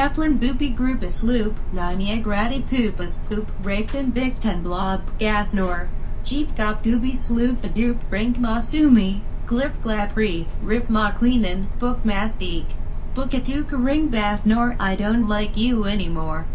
Kaplan boopy group is loop, Nania poopus poop is and Rakton bicton blob, gasnor. Jeep gop gooby sloop a doop, brink masumi, glip glapri, rip ma cleanin, book mastique. Book a ring bass nor I don't like you anymore.